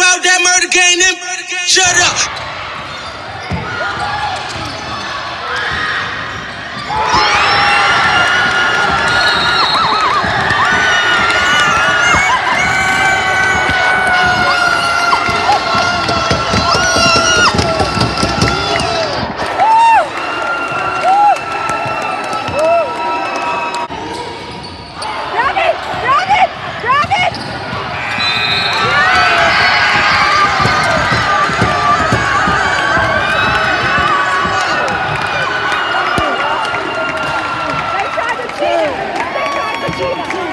about that murder game. Two, two.